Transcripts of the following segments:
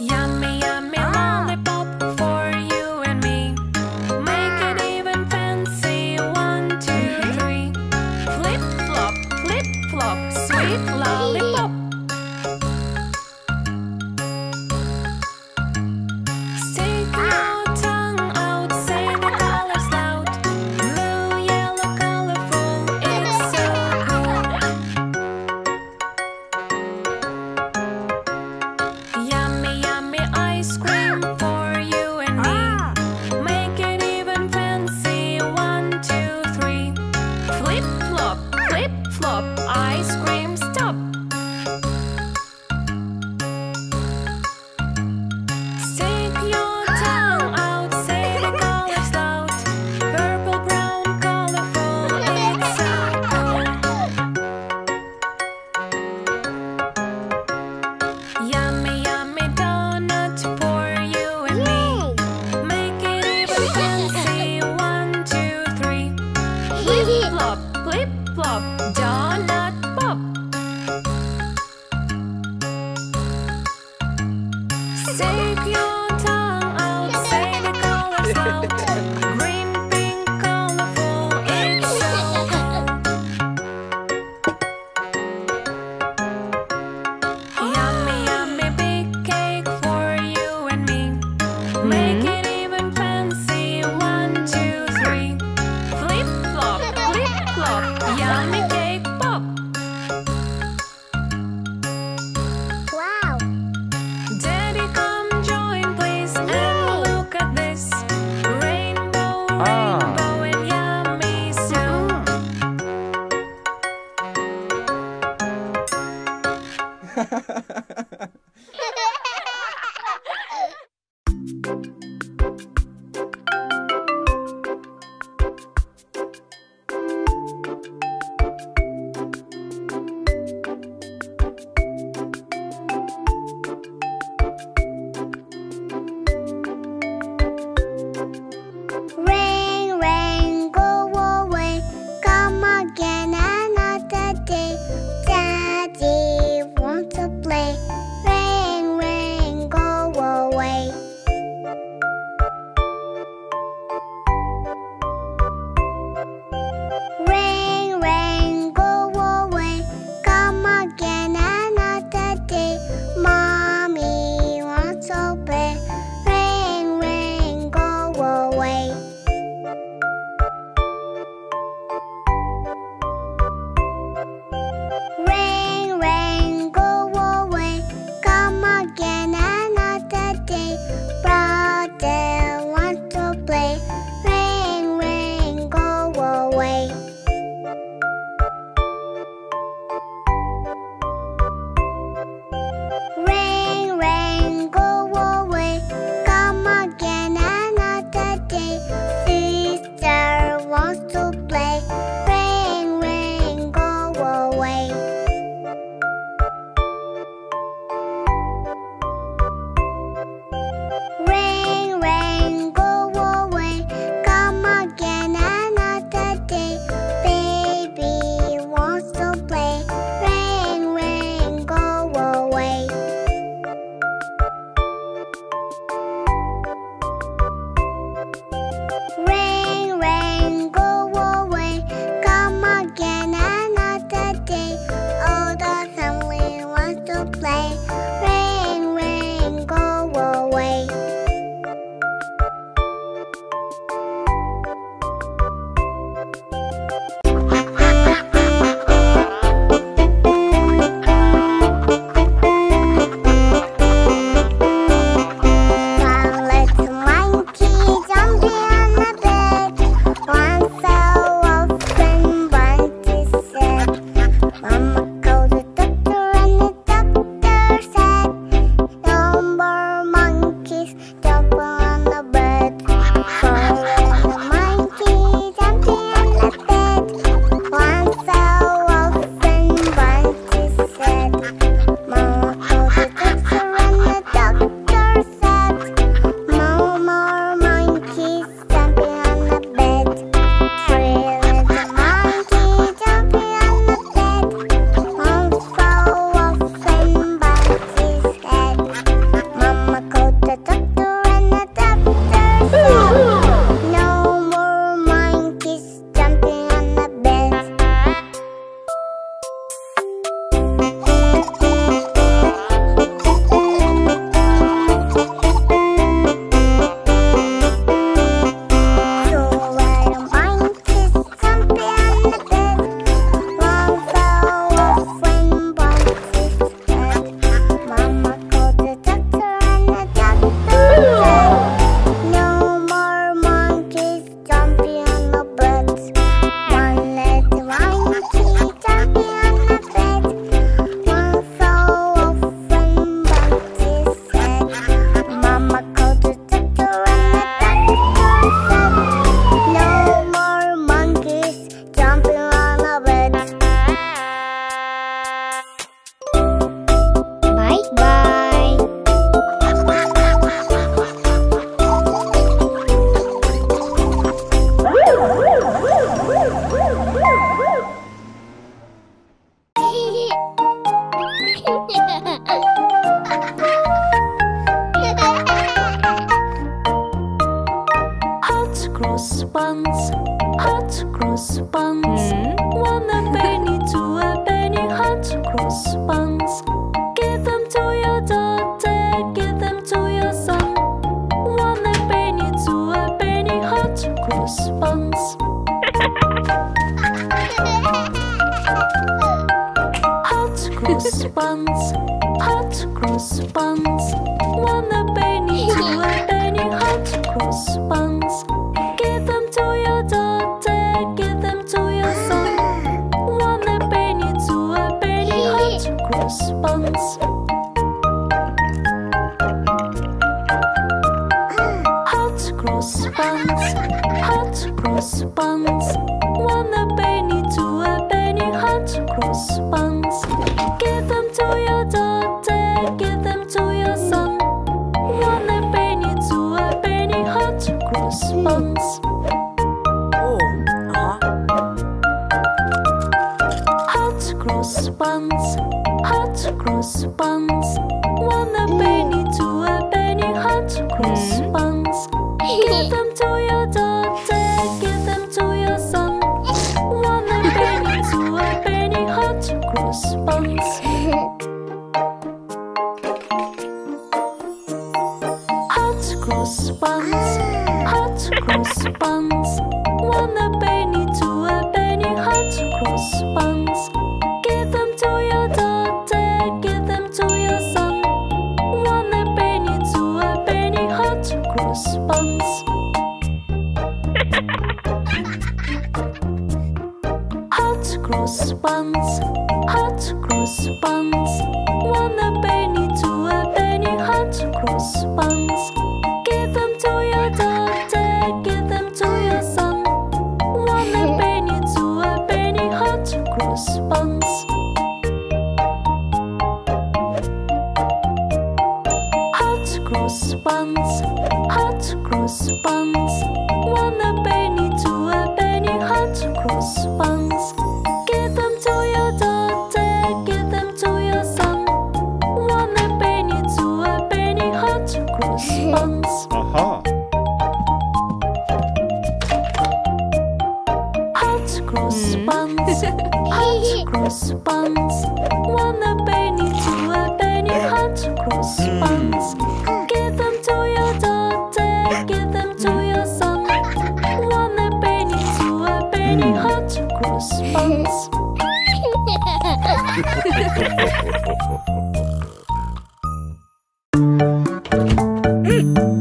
Yummy, yummy response. cross buns, hot cross buns. One a penny, two a penny, hot cross hmm. buns. Give them to Aha. Hot cross buns, hot cross buns. One a penny, two a penny, hot cross buns. Give them to your daughter, give them to your son. One a penny, two a penny, hot cross buns. Mm.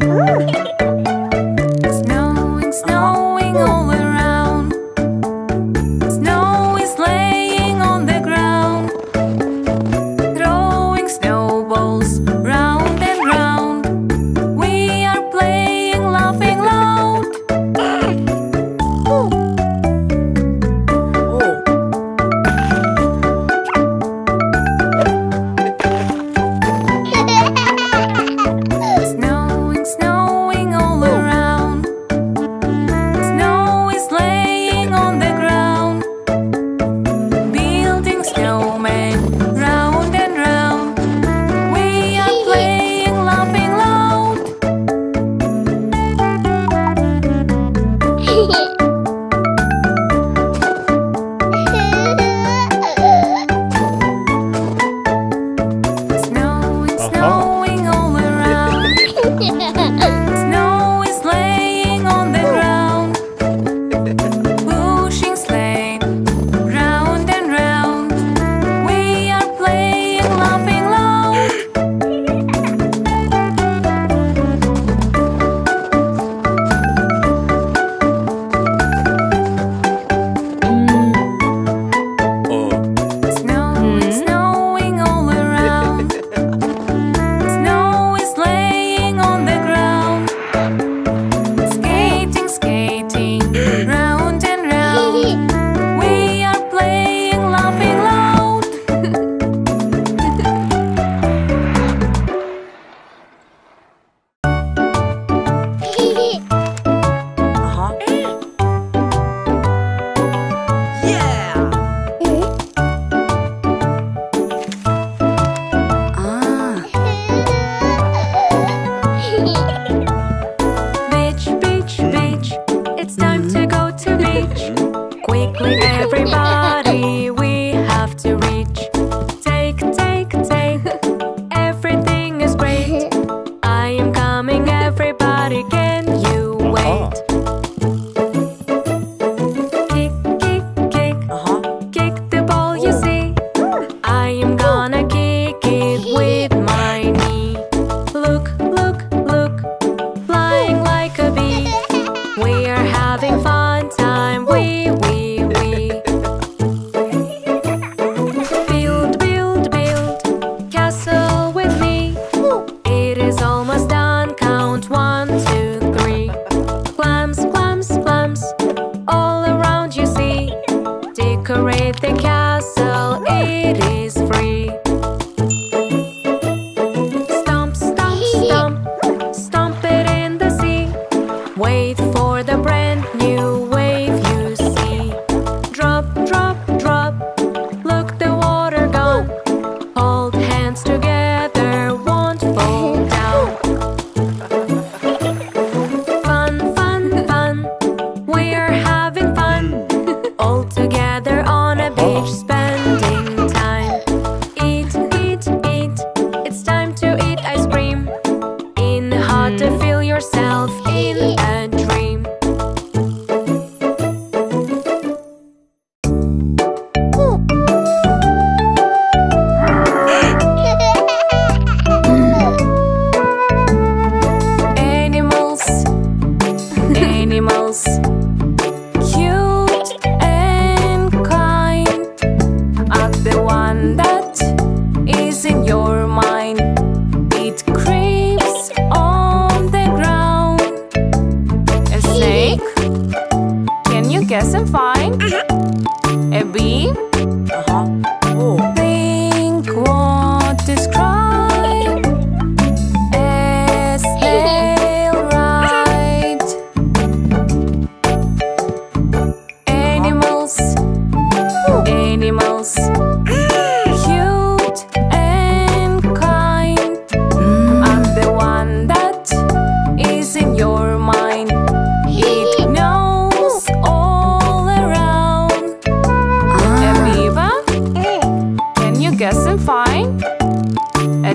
oh.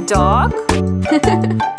dog?